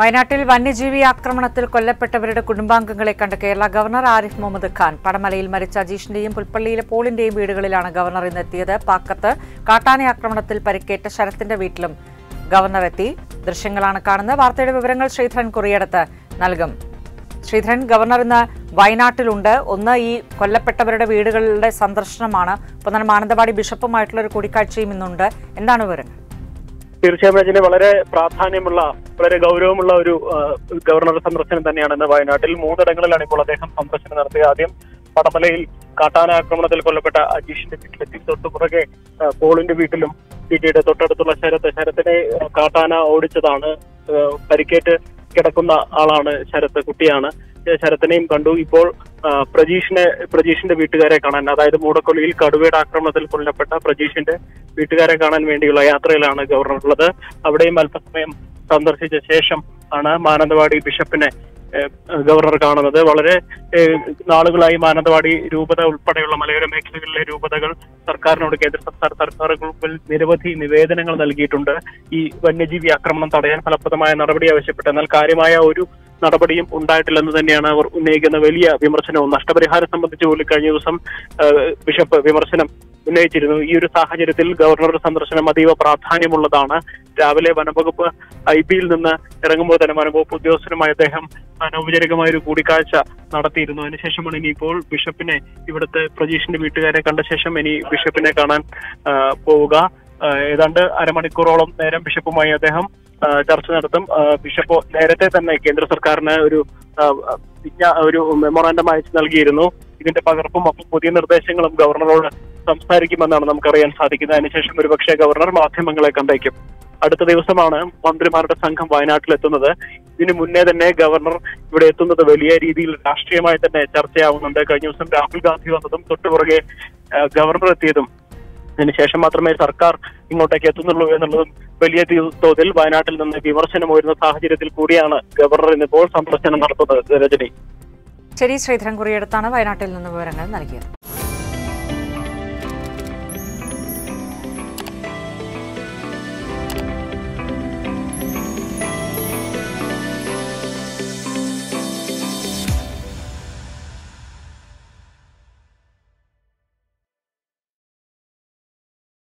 വയനാട്ടിൽ വന്യജീവി ആക്രമണത്തിൽ കൊല്ലപ്പെട്ടവരുടെ കുടുംബാംഗങ്ങളെ കണ്ട കേരള ഗവർണർ ആരിഫ് മുഹമ്മദ് ഖാൻ പടമലയിൽ മരിച്ച അജീഷിന്റെയും പുൽപ്പള്ളിയിലെ പോളിന്റെയും വീടുകളിലാണ് ഗവർണർ ഇന്നെത്തിയത് പാക്കത്ത് കാട്ടാന ആക്രമണത്തിൽ പരിക്കേറ്റ ശരത്തിന്റെ വീട്ടിലും ഗവർണർ എത്തി. ദൃശ്യങ്ങളാണ് കാണുന്നത്. വാർത്തയുടെ വിവരങ്ങൾ ശ്രീധരൻ കുറിയടത്ത് നൽകും. ശ്രീധരൻ ഗവർണർ ഇന്ന് വയനാട്ടിലുണ്ട്. ഒന്ന് ഈ കൊല്ലപ്പെട്ടവരുടെ വീടുകളുടെ സന്ദർശനമാണ്. ഒപ്പം മാനന്തവാടി ബിഷപ്പുമായിട്ടുള്ള ഒരു കൂടിക്കാഴ്ചയും ഇന്നുണ്ട്. എന്താണ് വിവരങ്ങൾ? തീർച്ചയായും രജനി വളരെ പ്രാധാന്യമുള്ള വളരെ ഗൗരവമുള്ള ഒരു ഗവർണർ സന്ദർശനം തന്നെയാണ് ഇന്ന് വയനാട്ടിൽ. മൂന്നിടങ്ങളിലാണ് ഇപ്പോൾ അദ്ദേഹം സന്ദർശനം നടത്തിയത്. ആദ്യം പടമലയിൽ കാട്ടാനാക്രമണത്തിൽ കൊല്ലപ്പെട്ട അജീഷിന്റെ വീട്ടിലെത്തി. തൊട്ടു പുറകെ പോളിന്റെ വീട്ടിലും പിന്നീട് തൊട്ടടുത്തുള്ള ശരത്ത് ശരത്തിനെ കാട്ടാന ഓടിച്ചതാണ്. പരിക്കേറ്റ് കിടക്കുന്ന ആളാണ് ശരത്ത് കുട്ടിയാണ്. ശരത്തിനെയും കണ്ടു. ഇപ്പോൾ പ്രജീഷിനെ പ്രജീഷിന്റെ വീട്ടുകാരെ കാണാൻ അതായത് മൂടക്കൊല്ലിയിൽ കടുവയുടെ ആക്രമണത്തിൽ കൊല്ലപ്പെട്ട പ്രജീഷിന്റെ വീട്ടുകാരെ കാണാൻ വേണ്ടിയുള്ള യാത്രയിലാണ് ഗവർണർ ഉള്ളത്. അവിടെയും അല്പസമയം സന്ദർശിച്ച ശേഷം ആണ് മാനന്തവാടി ബിഷപ്പിനെ ഗവർണർ കാണുന്നത്. വളരെ നാളുകളായി മാനന്തവാടി രൂപത ഉൾപ്പെടെയുള്ള മലയോര മേഖലകളിലെ രൂപതകൾ സർക്കാരിനോട് കേന്ദ്ര സംസ്ഥാന സർക്കാരുകൾ നിരവധി നിവേദനങ്ങൾ നൽകിയിട്ടുണ്ട്. ഈ വന്യജീവി ആക്രമണം തടയാൻ ഫലപ്രദമായ നടപടി ആവശ്യപ്പെട്ടു. എന്നാൽ കാര്യമായ ഒരു നടപടിയും ഉണ്ടായിട്ടില്ലെന്ന് തന്നെയാണ് അവർ ഉന്നയിക്കുന്ന വലിയ വിമർശനവും. നഷ്ടപരിഹാരം സംബന്ധിച്ച് പോലും കഴിഞ്ഞ ദിവസം ബിഷപ്പ് വിമർശനം ഉന്നയിച്ചിരുന്നു. ഈ ഒരു സാഹചര്യത്തിൽ ഗവർണറുടെ സന്ദർശനം അതീവ പ്രാധാന്യമുള്ളതാണ്. രാവിലെ വനംവകുപ്പ് ഐ ബിയിൽ നിന്ന് ഇറങ്ങുമ്പോൾ തന്നെ വനംവകുപ്പ് ഉദ്യോഗസ്ഥരുമായി അദ്ദേഹം അനൗപചാരികമായ ഒരു കൂടിക്കാഴ്ച നടത്തിയിരുന്നു. അതിനുശേഷമാണ് ഇനിയിപ്പോൾ ബിഷപ്പിനെ ഇവിടുത്തെ പ്രജീഷിന്റെ വീട്ടുകാരെ കണ്ട ശേഷം ഇനി ബിഷപ്പിനെ കാണാൻ പോവുക. ഏതാണ്ട് അരമണിക്കൂറോളം നേരം ബിഷപ്പുമായി അദ്ദേഹം ചർച്ച നടത്തും. ബിഷപ്പ് നേരത്തെ തന്നെ കേന്ദ്ര സർക്കാരിന് ഒരു ഒരു മെമ്മോറാൻഡം അയച്ചു നൽകിയിരുന്നു. ഇതിന്റെ പകർപ്പും ഒപ്പം പുതിയ നിർദ്ദേശങ്ങളും ഗവർണറോട് സംസാരിക്കുമെന്നാണ് നമുക്കറിയാൻ സാധിക്കുന്നത്. അതിനുശേഷം ഒരുപക്ഷെ ഗവർണർ മാധ്യമങ്ങളെ കണ്ടേക്കും. അടുത്ത ദിവസമാണ് മന്ത്രിമാരുടെ സംഘം വയനാട്ടിലെത്തുന്നത്. ഇതിനു മുന്നേ തന്നെ ഗവർണർ ഇവിടെ എത്തുന്നത് വലിയ രീതിയിൽ രാഷ്ട്രീയമായി തന്നെ ചർച്ചയാവുന്നുണ്ട്. കഴിഞ്ഞ ദിവസം രാഹുൽ ഗാന്ധി വന്നതും തൊട്ടുപുറകെ ഗവർണർ എത്തിയതും അതിനുശേഷം മാത്രമേ സർക്കാർ ഇങ്ങോട്ടേക്ക് എത്തുന്നുള്ളൂ എന്നുള്ളതും വലിയ തോതിൽ വയനാട്ടിൽ നിന്ന് വിമർശനം ഉയരുന്ന സാഹചര്യത്തിൽ കൂടിയാണ് ഗവർണർ ഇന്നിപ്പോൾ സന്ദർശനം നടത്തുന്നത്. രജനി. ശരി ശ്രീധരൻ കുറിയടത്താണ് വയനാട്ടിൽ നിന്ന് വിവരങ്ങൾ നൽകിയത്.